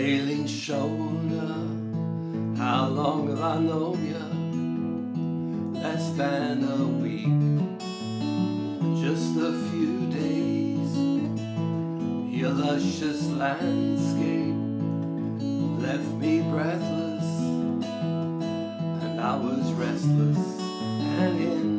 Eilean Shona, how long have I known you? Less than a week, just a few days. Your luscious landscape left me breathless, and I was restless and in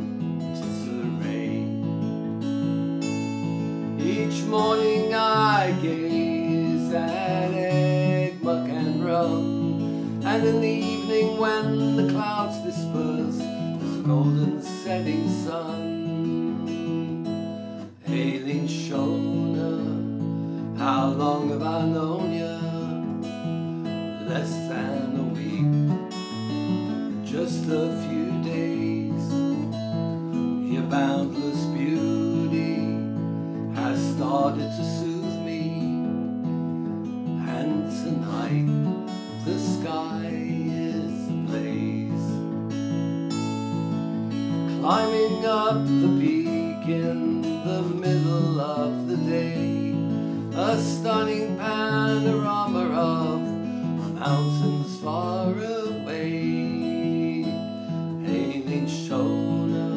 and in the evening when the clouds disperse, there's a golden setting sun. Eilean Shona, how long have I known you? Less than a week, just a few days. Your boundless beauty has started to soothe me, and tonight sky is ablaze. Climbing up the peak in the middle of the day, a stunning panorama of mountains far away. Eilean Shona,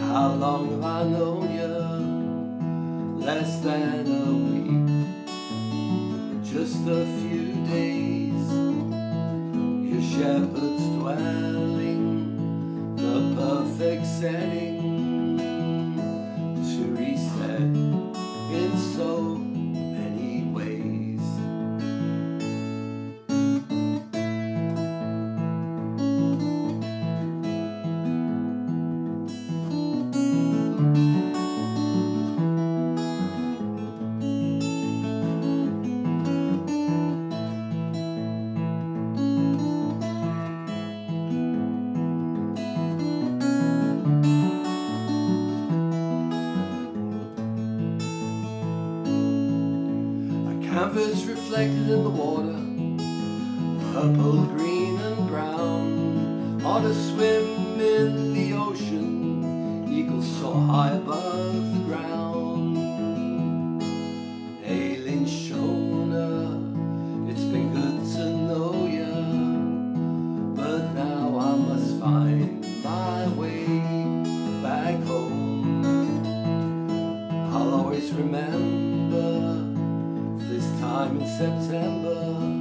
how long have I known you? Less than a week, just a few days. Shepherd's dwelling, the perfect setting to reset in so canvas reflected in the water, purple, green, and brown. Otter swim in the ocean, eagles soar high above. sometime in September.